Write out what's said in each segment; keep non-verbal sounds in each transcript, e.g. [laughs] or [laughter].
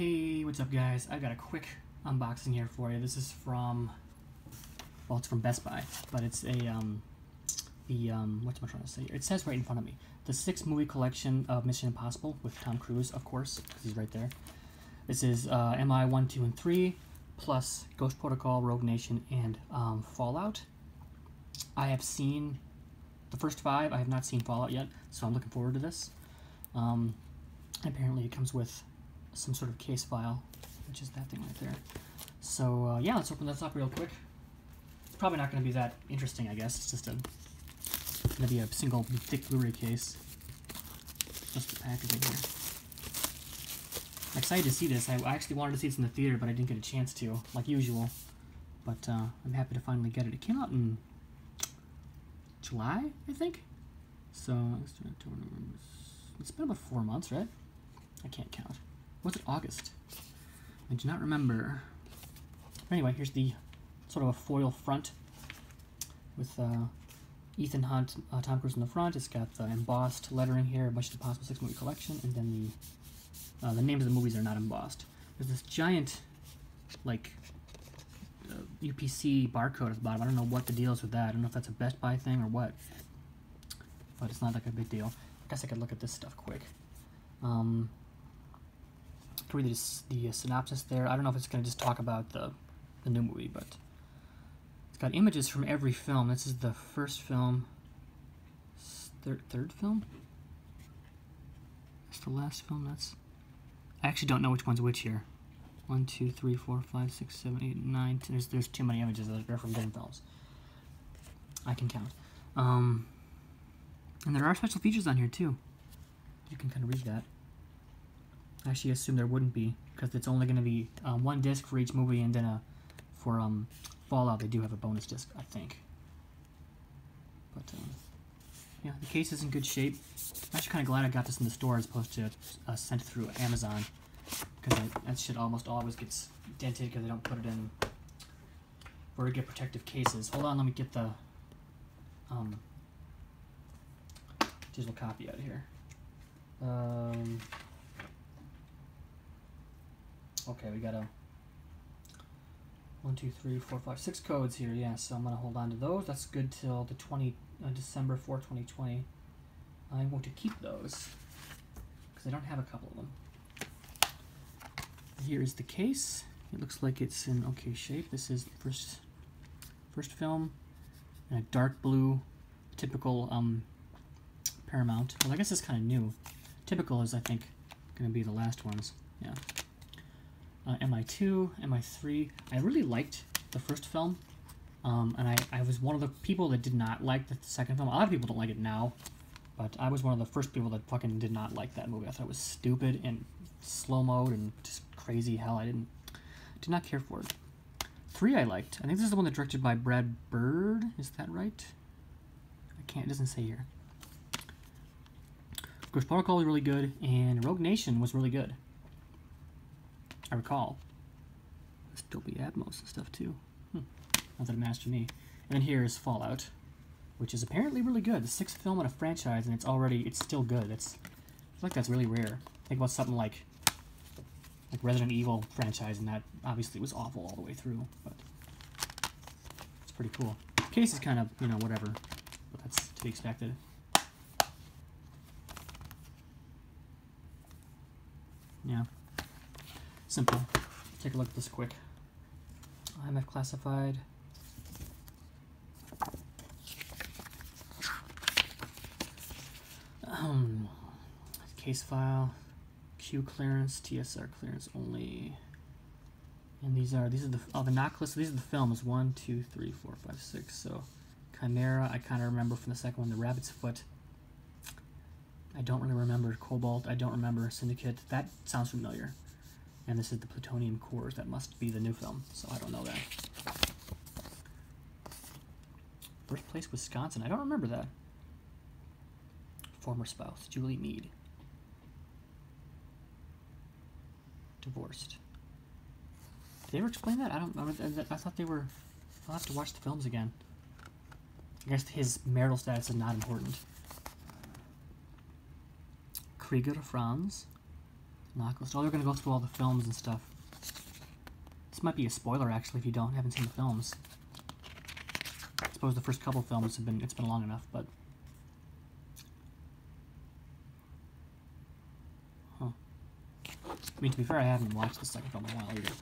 Hey, what's up guys? I've got a quick unboxing here for you. This is from, well, it's from Best Buy, but it's a, um, the, um, what's am I trying to say? It says right in front of me. The six movie collection of Mission Impossible with Tom Cruise, of course, because he's right there. This is uh, MI 1, 2, and 3, plus Ghost Protocol, Rogue Nation, and um, Fallout. I have seen the first five. I have not seen Fallout yet, so I'm looking forward to this. Um, apparently it comes with some sort of case file, which is that thing right there. So uh, yeah, let's open this up real quick. It's probably not going to be that interesting, I guess. It's just a going to be a single thick Blu-ray case. Just the packaging here. I'm excited to see this. I actually wanted to see this in the theater, but I didn't get a chance to, like usual. But uh, I'm happy to finally get it. It came out in July, I think. So it's been about four months, right? I can't count. Was it August? I do not remember. Anyway, here's the sort of a foil front with uh, Ethan Hunt, uh, Tom Cruise in the front. It's got the embossed lettering here, a bunch of the Possible Six movie collection, and then the uh, the names of the movies are not embossed. There's this giant, like, uh, UPC barcode at the bottom. I don't know what the deal is with that. I don't know if that's a Best Buy thing or what, but it's not like a big deal. I guess I could look at this stuff quick. Um, read the, the synopsis there. I don't know if it's going to just talk about the, the new movie, but it's got images from every film. This is the first film. Third, third film? That's the last film. That's. I actually don't know which one's which here. One, two, three, four, five, six, seven, eight, nine. There's there's too many images that are from different films. I can count. Um, and there are special features on here too. You can kind of read that. I actually assume there wouldn't be because it's only going to be um, one disc for each movie, and then a for um, Fallout they do have a bonus disc, I think. But um, yeah, the case is in good shape. I'm actually kind of glad I got this in the store as opposed to uh, sent through Amazon because that shit almost always gets dented because they don't put it in get protective cases. Hold on, let me get the um, digital copy out of here. Um, Okay, we got a one, two, three, four, five, six codes here. Yeah, so I'm gonna hold on to those. That's good till the 20 uh, December 4, 2020. I'm going to keep those because I don't have a couple of them. Here is the case. It looks like it's in okay shape. This is the first first film in a dark blue, typical um, Paramount. Well, I guess it's kind of new. Typical is, I think, going to be the last ones. Yeah uh, MI2, MI3. I really liked the first film, um, and I, I was one of the people that did not like the second film. A lot of people don't like it now, but I was one of the first people that fucking did not like that movie. I thought it was stupid and slow mode and just crazy hell. I didn't did not care for it. Three I liked. I think this is the one that directed by Brad Bird. Is that right? I can't. It doesn't say here. Ghost Protocol was really good, and Rogue Nation was really good. I recall. There's Dolby Atmos and stuff too. Hmm. Not that it matters to me. And then here is Fallout, which is apparently really good. The sixth film in a franchise, and it's already, it's still good. It's, I feel like that's really rare. Think about something like, like Resident Evil franchise, and that obviously was awful all the way through, but it's pretty cool. Case is kind of, you know, whatever, but that's to be expected. Yeah. Simple. Take a look at this quick. IMF classified. Um, case file, Q clearance, TSR clearance only. And these are these are the oh the NOC list. These are the films one, two, three, four, five, six. So Chimera, I kind of remember from the second one. The Rabbit's Foot. I don't really remember Cobalt. I don't remember Syndicate. That sounds familiar. And this is the plutonium cores. That must be the new film, so I don't know that. Birthplace, Wisconsin. I don't remember that. Former spouse, Julie Meade. Divorced. Did they ever explain that? I don't know. I thought they were... I'll have to watch the films again. I guess his marital status is not important. Krieger Franz. Knock. Oh, they're gonna go through all the films and stuff. This might be a spoiler, actually, if you don't haven't seen the films. I suppose the first couple films have been it's been long enough, but huh. I mean, to be fair, I haven't watched the second film in a while either.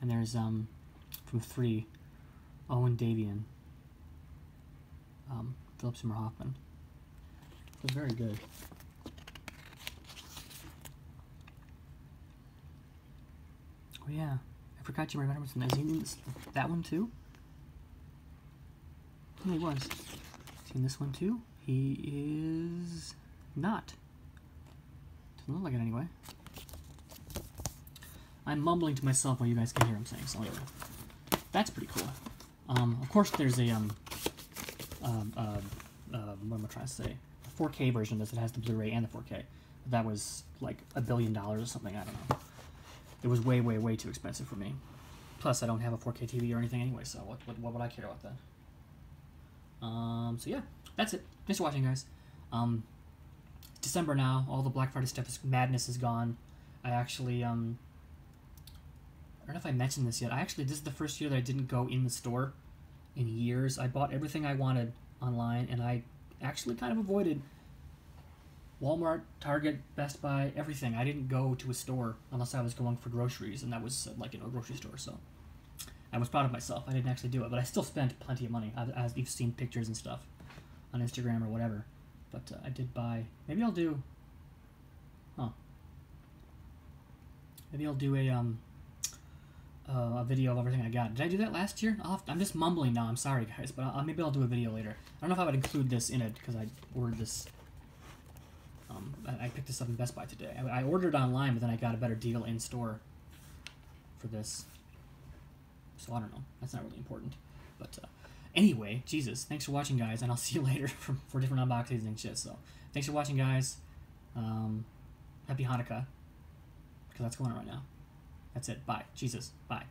And there's um from three, Owen Davian, um, Philip Seymour Hoffman. It was very good. Yeah, I forgot you remember in this, that one too? Yeah, he was. In this one too? He is not. Doesn't look like it anyway. I'm mumbling to myself while you guys can hear him saying so anyway. That's pretty cool. Um, of course, there's a um, um, uh, uh, what am I trying to say? A 4K version of this that has the Blu-ray and the 4K. That was like a billion dollars or something. I don't know. It was way, way, way too expensive for me. Plus, I don't have a 4K TV or anything anyway, so what, what, what would I care about that? Um, so yeah, that's it. Thanks for watching, guys. Um, December now. All the Black Friday stuff is madness is gone. I actually um, I don't know if I mentioned this yet. I actually this is the first year that I didn't go in the store in years. I bought everything I wanted online, and I actually kind of avoided Walmart, Target, Best Buy, everything. I didn't go to a store unless I was going for groceries, and that was uh, like know a grocery store. So I was proud of myself. I didn't actually do it, but I still spent plenty of money, as, as you've seen pictures and stuff on Instagram or whatever. But uh, I did buy. Maybe I'll do. Huh. Maybe I'll do a um. Uh, a video of everything I got. Did I do that last year? i am just mumbling now. I'm sorry, guys, but I'll, maybe I'll do a video later. I don't know if I would include this in it because I ordered this. Um, I, picked this up in Best Buy today. I, I ordered online, but then I got a better deal in store for this. So I don't know. That's not really important. But uh, anyway, Jesus, thanks for watching, guys, and I'll [laughs] see you later for, for different unboxings and shit. So thanks for watching, guys. Um, happy Hanukkah, because that's going on right now. That's it. Bye. Jesus. Bye.